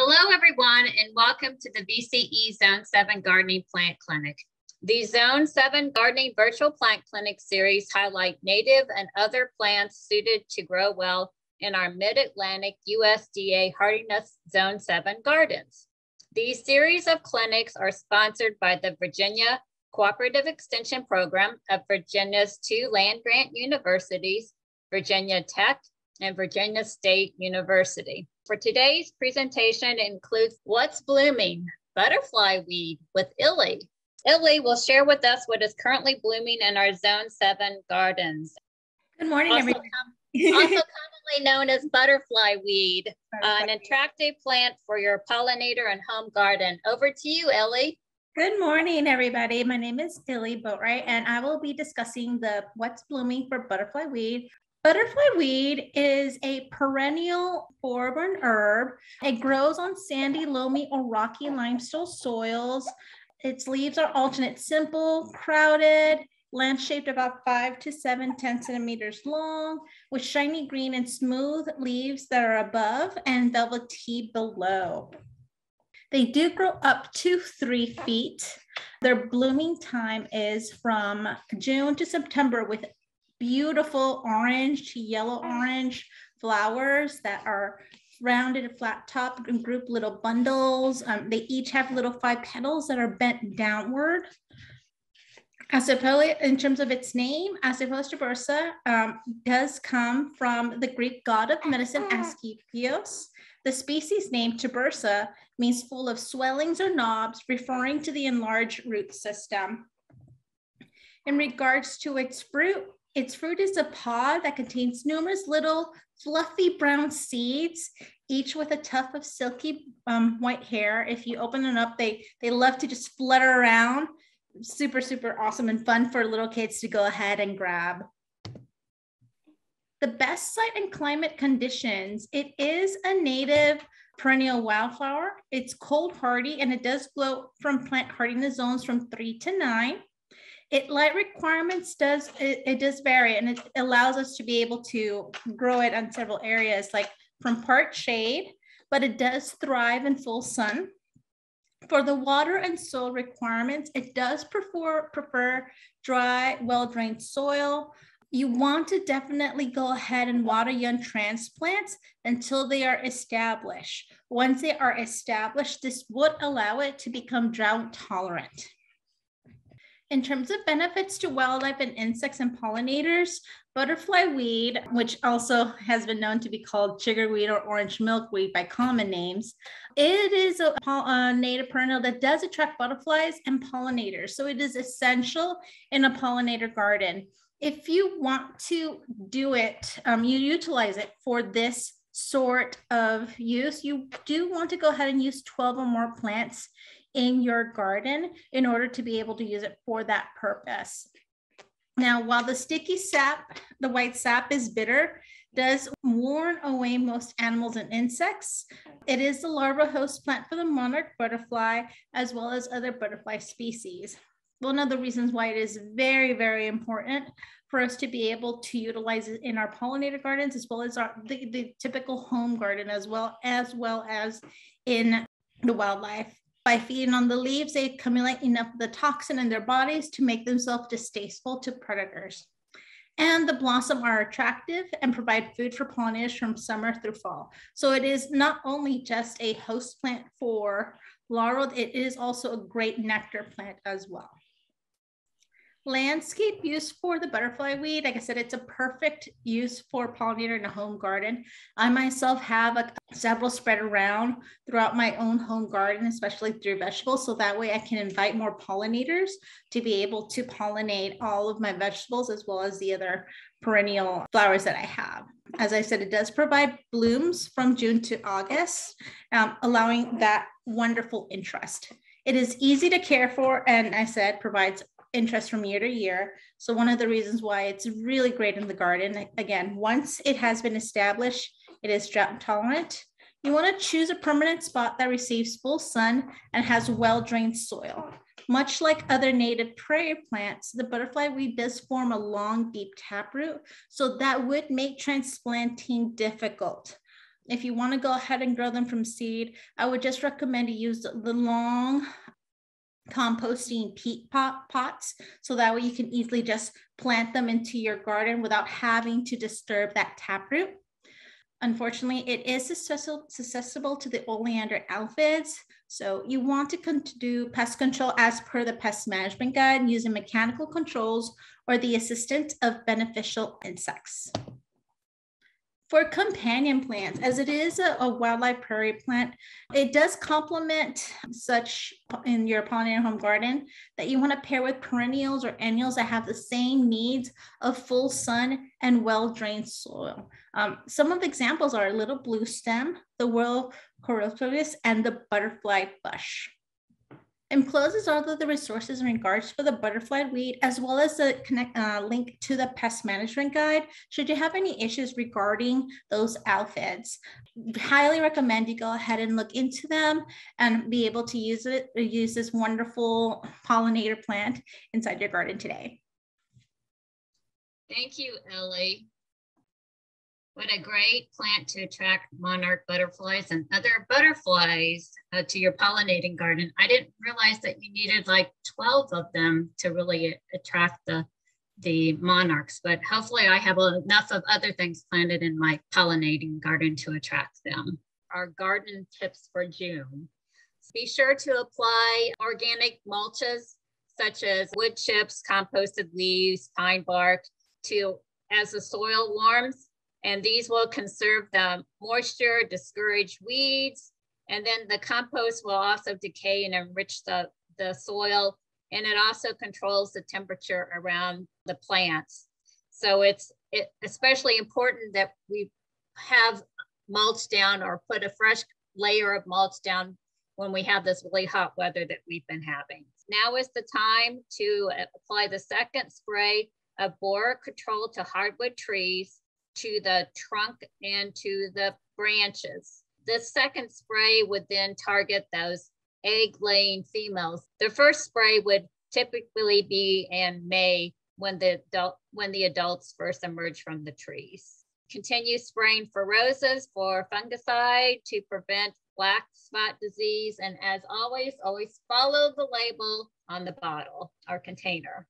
Hello, everyone, and welcome to the VCE Zone 7 Gardening Plant Clinic. The Zone 7 Gardening Virtual Plant Clinic series highlight native and other plants suited to grow well in our Mid-Atlantic USDA Hardiness Zone 7 gardens. These series of clinics are sponsored by the Virginia Cooperative Extension Program of Virginia's two land grant universities, Virginia Tech and Virginia State University. For today's presentation includes What's Blooming? Butterfly Weed with Illy. Illy will share with us what is currently blooming in our Zone 7 gardens. Good morning, also everyone. Com also commonly known as butterfly weed, uh, an attractive plant for your pollinator and home garden. Over to you, Illy. Good morning, everybody. My name is Illy Boatwright, and I will be discussing the what's blooming for butterfly weed. Butterfly weed is a perennial foreign herb. It grows on sandy, loamy, or rocky limestone soils. Its leaves are alternate simple, crowded, land shaped about five to seven, 10 centimeters long, with shiny green and smooth leaves that are above and velvety below. They do grow up to three feet. Their blooming time is from June to September with beautiful orange to yellow orange flowers that are rounded flat top and group little bundles. Um, they each have little five petals that are bent downward. Asclepias, in terms of its name, Asclepias tuberosa um, does come from the Greek god of medicine, Asclepios. The species name tuberosa means full of swellings or knobs, referring to the enlarged root system. In regards to its fruit, its fruit is a pod that contains numerous little fluffy brown seeds, each with a tuft of silky um, white hair. If you open them up, they, they love to just flutter around. Super, super awesome and fun for little kids to go ahead and grab. The best site and climate conditions, it is a native perennial wildflower. It's cold hardy and it does grow from plant hardiness zones from three to nine. It light requirements does it, it does vary and it allows us to be able to grow it on several areas like from part shade, but it does thrive in full sun. For the water and soil requirements, it does prefer, prefer dry, well-drained soil. You want to definitely go ahead and water young transplants until they are established. Once they are established, this would allow it to become drought tolerant. In terms of benefits to wildlife and insects and pollinators, butterfly weed, which also has been known to be called sugarweed or orange milkweed by common names, it is a, a, native perennial that does attract butterflies and pollinators. So it is essential in a pollinator garden. If you want to do it, um, you utilize it for this sort of use, you do want to go ahead and use 12 or more plants in your garden in order to be able to use it for that purpose. Now, while the sticky sap, the white sap is bitter, does warn away most animals and insects. It is the larva host plant for the monarch butterfly, as well as other butterfly species. One of the reasons why it is very, very important for us to be able to utilize it in our pollinator gardens, as well as our the, the typical home garden, as well as well as in the wildlife by feeding on the leaves, they accumulate enough of the toxin in their bodies to make themselves distasteful to predators. And the blossom are attractive and provide food for pollinators from summer through fall. So it is not only just a host plant for laurel, it is also a great nectar plant as well landscape use for the butterfly weed. Like i said it's a perfect use for pollinator in a home garden. I myself have a, several spread around throughout my own home garden especially through vegetables. So that way i can invite more pollinators to be able to pollinate all of my vegetables as well as the other perennial flowers that i have. As i said it does provide blooms from june to august um, allowing that wonderful interest. It is easy to care for and I said provides interest from year to year. So one of the reasons why it's really great in the garden, again, once it has been established, it is drought tolerant. You want to choose a permanent spot that receives full sun and has well-drained soil. Much like other native prairie plants, the butterfly weed does form a long, deep taproot, so that would make transplanting difficult. If you want to go ahead and grow them from seed, I would just recommend to use the long composting peat pot pots so that way you can easily just plant them into your garden without having to disturb that taproot. Unfortunately, it is susceptible to the oleander aphids. So you want to do pest control as per the pest management guide using mechanical controls or the assistance of beneficial insects. For companion plants, as it is a, a, wildlife prairie plant, it does complement such in your pollinator home garden that you want to pair with perennials or annuals that have the same needs of full sun and well-drained soil. Um, some of the examples are a little blue stem, the whorled coreopsis, and the butterfly bush. Encloses all of the resources in regards for the butterfly weed, as well as the connect, uh, link to the pest management guide. Should you have any issues regarding those aphids, highly recommend you go ahead and look into them and be able to use it, use this wonderful pollinator plant inside your garden today. Thank you, Ellie. What a great plant to attract monarch butterflies and other butterflies uh, to your pollinating garden. I didn't realize that you needed like 12 of them to really attract the, the monarchs, but hopefully I have enough of other things planted in my pollinating garden to attract them. Our garden tips for June. Be sure to apply organic mulches such as wood chips, composted leaves, pine bark to as the soil warms and these will conserve the moisture, discourage weeds, and then the compost will also decay and enrich the, the soil. And it also controls the temperature around the plants. So it's it, especially important that we have mulch down or put a fresh layer of mulch down when we have this really hot weather that we've been having. Now is the time to apply the second spray of borer control to hardwood trees to the trunk and to the branches. The second spray would then target those egg laying females. The first spray would typically be in May when the adult, when the adults first emerge from the trees. Continue spraying for roses for fungicide to prevent black spot disease. And as always, always follow the label on the bottle or container.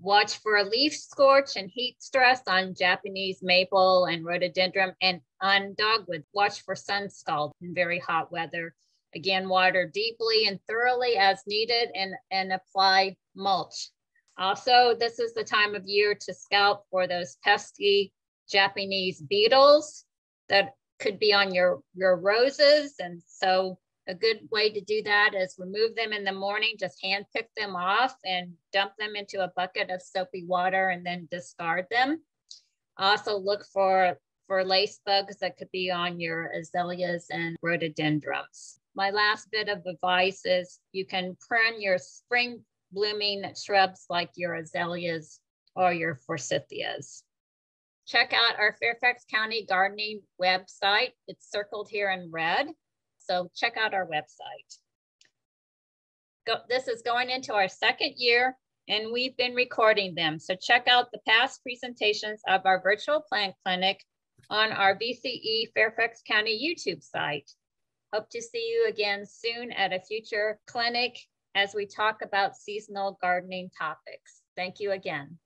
Watch for a leaf scorch and heat stress on Japanese maple and rhododendron and on dogwood. Watch for sun scald in very hot weather. Again, water deeply and thoroughly as needed and, and apply mulch. Also, this is the time of year to scalp for those pesky Japanese beetles that could be on your, your roses. And so a good way to do that is remove them in the morning, just hand pick them off and dump them into a bucket of soapy water and then discard them. Also look for, for lace bugs that could be on your azaleas and rhododendrons. My last bit of advice is you can prune your spring blooming shrubs like your azaleas or your forsythias. Check out our Fairfax County gardening website. It's circled here in red. So check out our website. Go, this is going into our second year and we've been recording them. So check out the past presentations of our virtual plant clinic on our VCE Fairfax County YouTube site. Hope to see you again soon at a future clinic as we talk about seasonal gardening topics. Thank you again.